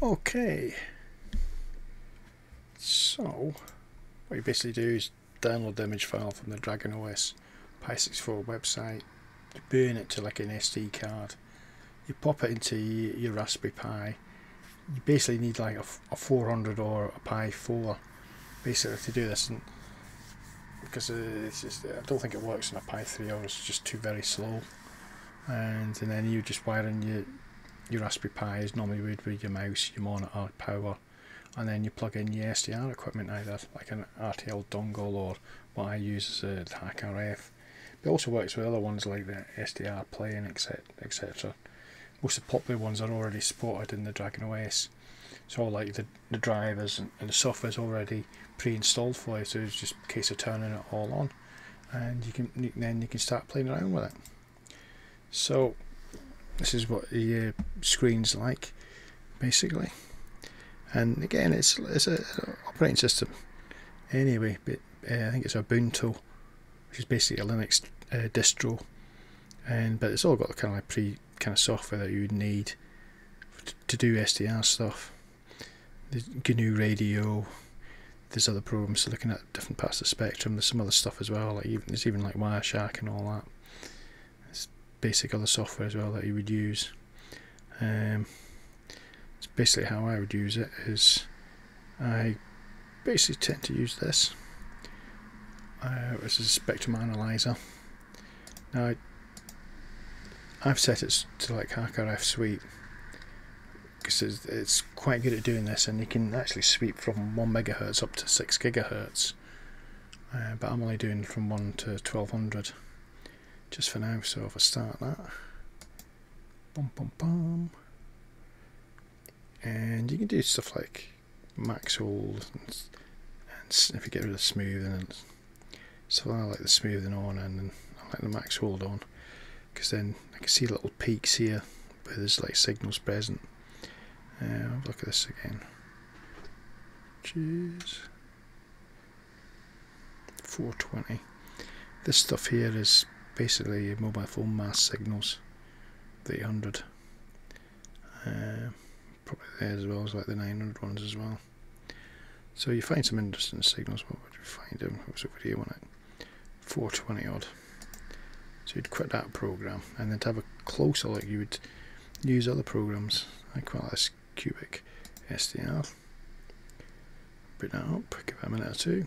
Okay, so what you basically do is download the image file from the DragonOS Pi64 website, burn it to like an SD card, you pop it into your Raspberry Pi. You basically need like a, a 400 or a Pi 4 basically to do this, and because uh, it's just I don't think it works on a Pi 3 or it's just too very slow. And and then you just wire in your your Raspberry Pi is normally would with your mouse, your monitor, power, and then you plug in your SDR equipment either like an RTL dongle or what I use is a HackRF. It also works with other ones like the SDRplay etc. etc. Most of the popular ones are already supported in the DragonOS. So like the, the drivers and, and the software is already pre-installed for you, so it's just a case of turning it all on, and you can then you can start playing around with it. So this is what the uh, screen's like, basically. And again, it's it's a operating system. Anyway, but uh, I think it's Ubuntu, which is basically a Linux uh, distro, and but it's all got kind of like pre kind of software that you would need to do SDR stuff. The GNU Radio. There's other programs looking at different parts of the spectrum. There's some other stuff as well. Like even there's even like Wireshark and all that. Basic other software as well that you would use. Um, it's basically how I would use it. Is I basically tend to use this. Uh, this is a spectrum analyzer. Now I I've set it to like HackRF Sweep because it's, it's, quite good at doing this and you can actually sweep from 1 megahertz up to 6 gigahertz uh, but I'm only doing from 1 to 1200 just for now so if I start that bum bum bum and you can do stuff like max hold and, and if you get rid of smoothing and so I like the smoothing on and I like the max hold on because then I can see little peaks here where there's like signals present. Uh, look at this again. Jeez. 420. This stuff here is basically mobile phone mass signals. 300. Uh, probably there as well as like the 900 ones as well. So you find some interesting signals. What would you find? Them? What's over here on it? 420 odd. So you'd quit that program and then to have a closer look you would use other programs like quite this cubic SDR. Bring that up, give it a minute or two.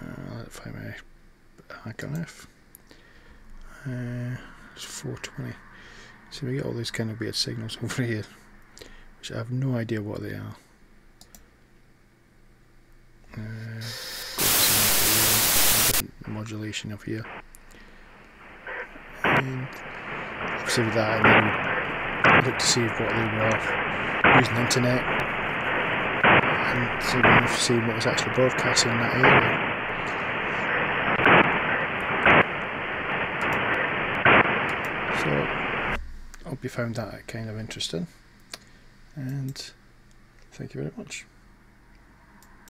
Uh, let find my HackRF. Uh, it's 420. So we get all these kind of weird signals over here, which I have no idea what they are. Uh, modulation of here. And obviously with that, and then look to see what they were using the internet and see, see what was actually broadcasting in that area. So, I hope you found that kind of interesting, and thank you very much.